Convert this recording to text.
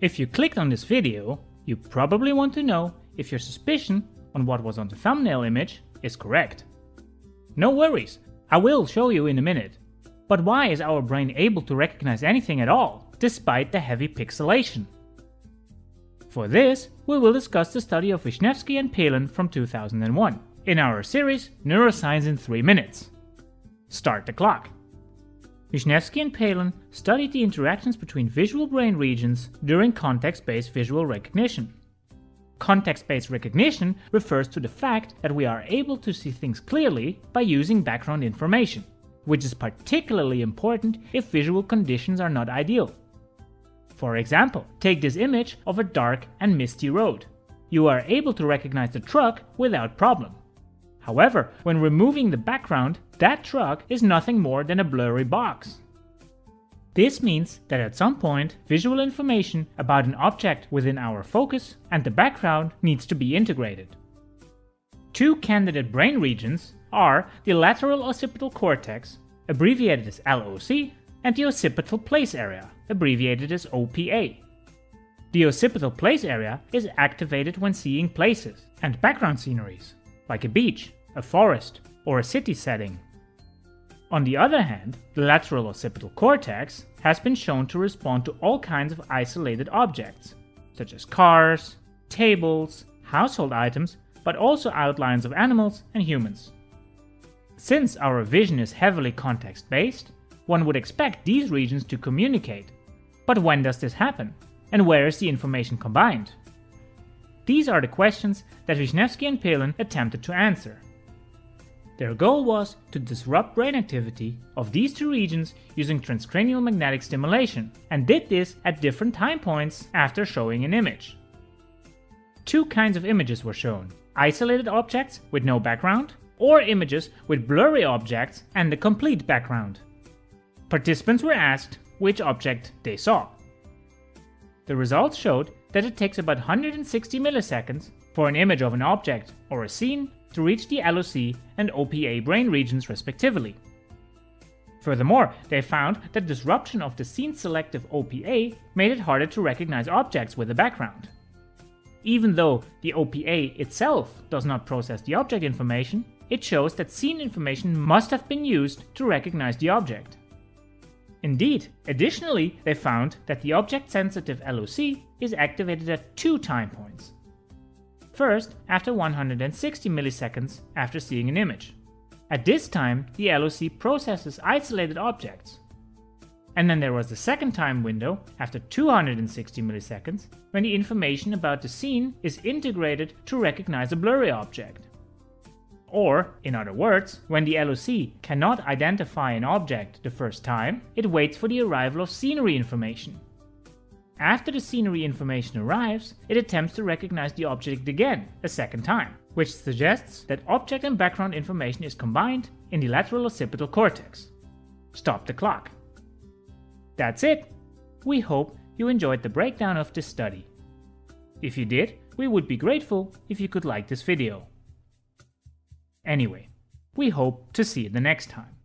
If you clicked on this video, you probably want to know if your suspicion on what was on the thumbnail image is correct. No worries, I will show you in a minute. But why is our brain able to recognize anything at all, despite the heavy pixelation? For this, we will discuss the study of Wischnewski and Peelen from 2001 in our series Neuroscience in 3 Minutes. Start the clock. Wischnewski and Peelen studied the interactions between visual brain regions during context-based visual recognition. Context-based recognition refers to the fact that we are able to see things clearly by using background information, which is particularly important if visual conditions are not ideal. For example, take this image of a dark and misty road. You are able to recognize the truck without problem. However, when removing the background, that truck is nothing more than a blurry box. This means that at some point, visual information about an object within our focus and the background needs to be integrated. Two candidate brain regions are the lateral occipital cortex, abbreviated as LOC, and the occipital place area, abbreviated as OPA. The occipital place area is activated when seeing places and background sceneries, like a beach, a forest, or a city setting. On the other hand, the lateral occipital cortex has been shown to respond to all kinds of isolated objects, such as cars, tables, household items, but also outlines of animals and humans. Since our vision is heavily context based, one would expect these regions to communicate. But when does this happen? And where is the information combined? These are the questions that Wischnewski and Peelen attempted to answer. Their goal was to disrupt brain activity of these two regions using transcranial magnetic stimulation, and did this at different time points after showing an image. Two kinds of images were shown isolated objects with no background, or images with blurry objects and a complete background. Participants were asked which object they saw. The results showed that it takes about 160 milliseconds for an image of an object or a scene to reach the LOC and OPA brain regions respectively. Furthermore, they found that disruption of the scene selective OPA made it harder to recognize objects with a background. Even though the OPA itself does not process the object information, it shows that scene information must have been used to recognize the object. Indeed, additionally, they found that the object sensitive LOC is activated at two time points First, after 160 milliseconds after seeing an image. At this time, the LOC processes isolated objects. And then there was the second time window, after 260 milliseconds, when the information about the scene is integrated to recognize a blurry object. Or, in other words, when the LOC cannot identify an object the first time, it waits for the arrival of scenery information, after the scenery information arrives, it attempts to recognize the object again, a second time, which suggests that object and background information is combined in the lateral occipital cortex. Stop the clock. That's it! We hope you enjoyed the breakdown of this study. If you did, we would be grateful if you could like this video. Anyway, we hope to see you the next time.